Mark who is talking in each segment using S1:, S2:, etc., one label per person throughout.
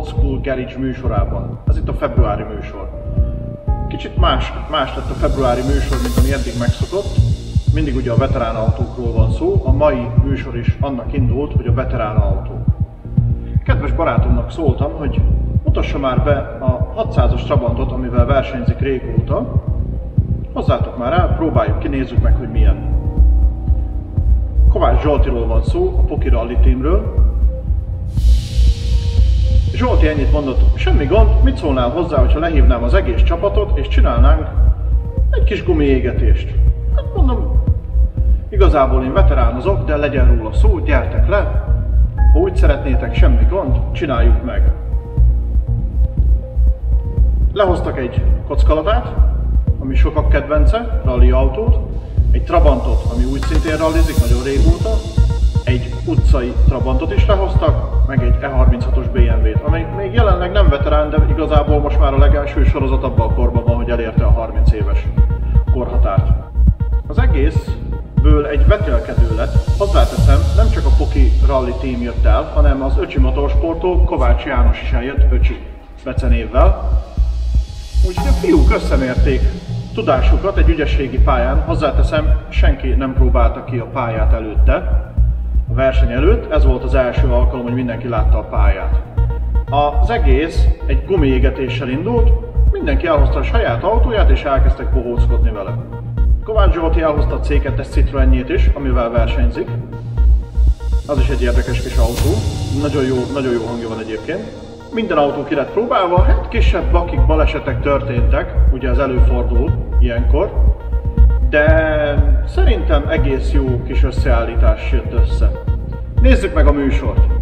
S1: Old School Garage műsorában. Ez itt a februári műsor. Kicsit más, más lett a februári műsor, mint ami eddig megszokott. Mindig ugye a veterán autókról van szó, a mai műsor is annak indult, hogy a veterán autó. Kedves barátomnak szóltam, hogy mutassa már be a 600-as Trabantot, amivel versenyzik régóta. Hozzátok már el, próbáljuk ki, nézzük meg, hogy milyen. Kovács Zsoltiról van szó, a Poki Rally Teamről. Zsolti ennyit mondott, semmi gond, mit szólnál hozzá, hogyha lehívnám az egész csapatot, és csinálnánk egy kis gumiégetést. Hát mondom, igazából én veteránozok, de legyen róla szó, gyertek le, ha úgy szeretnétek, semmi gond, csináljuk meg. Lehoztak egy kockalatát, ami sokak kedvence, rally autót, egy Trabantot, ami úgy szintén rallizik nagyon régóta, egy utcai Trabantot is lehoztak, meg egy E36-os BMW-t, amely még jelenleg nem veterán, de igazából most már a legelső sorozat abban a korban van, hogy elérte a 30 éves korhatárt. Az egészből egy vetélkedő lett, hozzáteszem, nem csak a Poki Rally Team jött el, hanem az Öcsi Motorsportól Kovács János is eljött Öcsi becenévvel. Úgyhogy a fiúk összemérték tudásukat egy ügyességi pályán, hozzáteszem, senki nem próbálta ki a pályát előtte, a verseny előtt, ez volt az első alkalom, hogy mindenki látta a pályát. Az egész egy gumiégetéssel indult, mindenki elhozta a saját autóját és elkezdtek bohóckodni vele. Kovács Zsolti elhozta a C2-es Citroenjét is, amivel versenyzik. Az is egy érdekes kis autó, nagyon jó, nagyon jó hangja van egyébként. Minden autó ki lett próbálva, hát kisebb bakik balesetek történtek, ugye az előfordul ilyenkor, de szerintem egész jó kis összeállítás jött össze. Nézzük meg a műsort!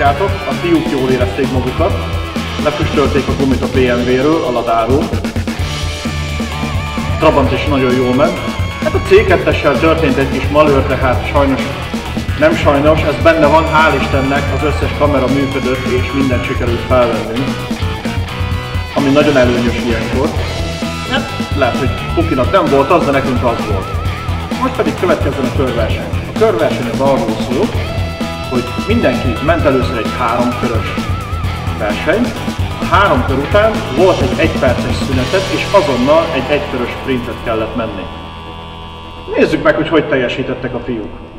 S1: Ahogy láthatjátok, a fiúk jól érezték magukat, lefüstölték a gumit a BMW-ről, a ladáról. Trabant is nagyon jól ment. Hát a C2-essel történt egy kis malőr, tehát sajnos, nem sajnos, ez benne van, hál' Istennek az összes kamera működött és mindent sikerült felvenni. Ami nagyon előnyös ilyenkor. Hát lehet, hogy Pukinak nem volt az, de nekünk az volt. Most pedig következzen a körverseny. A körverseny az arról szól, hogy mindenki ment először egy háromkörös verseny, a három kör után volt egy egyperces szünetet, és azonnal egy egykörös sprintet kellett menni. Nézzük meg, hogy hogy teljesítettek a fiúk.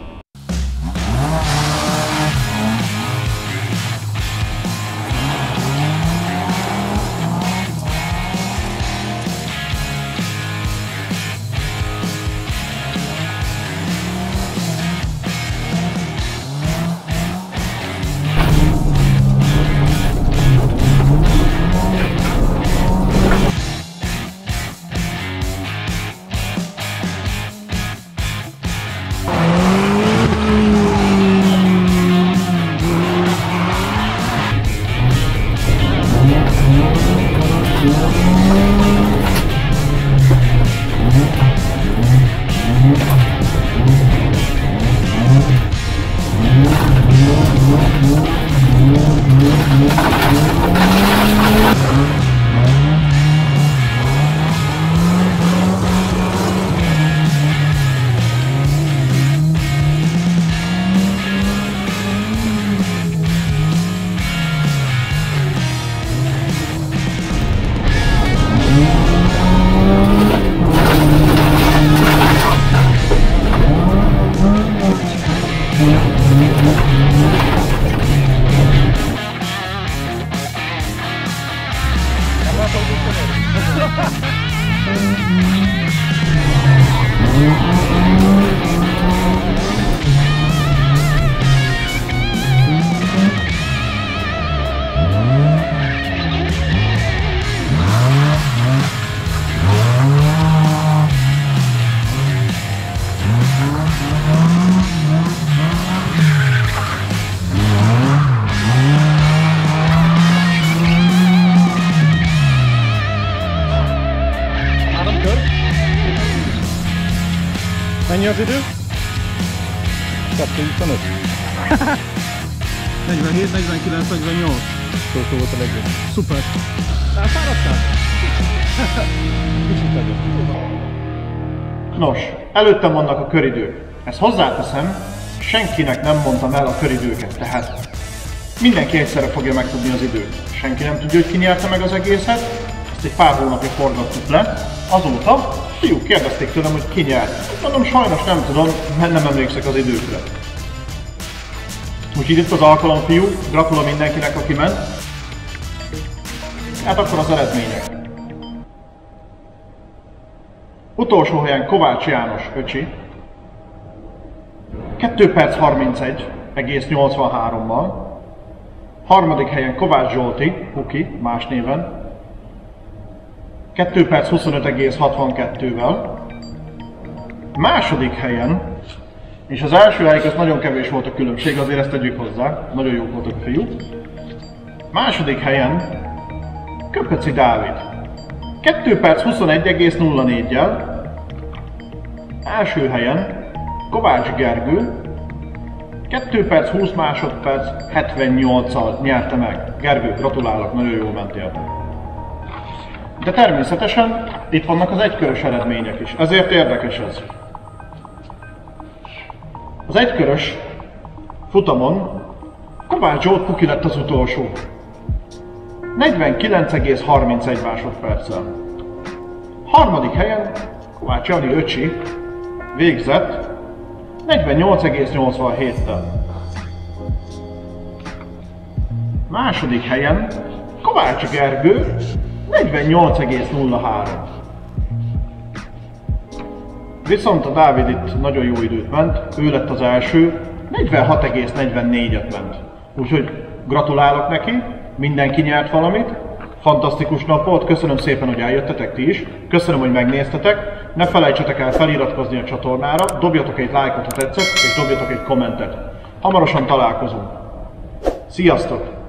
S2: Mm-hmm. Az idő? 225.
S3: 47, 49, 48.
S2: Utolsó volt a legjobb.
S3: Szuper.
S2: Elfáradtál? Kicsit.
S1: Nos, előttem vannak a köridők. Ezt hozzáteszem, senkinek nem mondtam el a köridőket, tehát mindenki egyszerre fogja megtudni az időt. Senki nem tudja, hogy ki nyerte meg az egészet, ezt egy pár hónapja forgattuk le. Azóta fiúk kérdezték tőlem, hogy ki nyert. Mondom, sajnos nem tudom, mert nem emlékszek az időkre. Úgyhogy itt az alkalom, fiú, gratulom mindenkinek, aki ment. Hát akkor az eredmények. Utolsó helyen Kovács János öcsi. 2 perc 31, egész 83-mal. Harmadik helyen Kovács Zsolti, Puki, más néven. 2 perc 25,62-vel. Második helyen, és az első helyek az nagyon kevés volt a különbség, azért ezt tegyük hozzá, nagyon jók voltak a fiúk. Második helyen Köpöci Dávid. 2 perc 21,04-jel. Első helyen Kovács Gergő. 2 perc 20 másodperc 78-al nyerte meg. Gergő, gratulálok, nagyon jól mentél. De természetesen itt vannak az egykörös eredmények is, ezért érdekes ez. Az egykörös futamon Kovács Zsolt Puki lett az utolsó. 49,31 másodperccel. Harmadik helyen Kovács Jani öcsi végzett 48,87-tel. Második helyen Kovács Gergő 48,03. Viszont a Dávid itt nagyon jó időt ment, ő lett az első, 46,44-et ment. Úgyhogy gratulálok neki, mindenki nyert valamit, fantasztikus nap volt, köszönöm szépen, hogy eljöttetek ti is, köszönöm, hogy megnéztetek, ne felejtsetek el feliratkozni a csatornára, dobjatok egy lájkot, ha tetszett, és dobjatok egy kommentet. Hamarosan találkozunk. Sziasztok!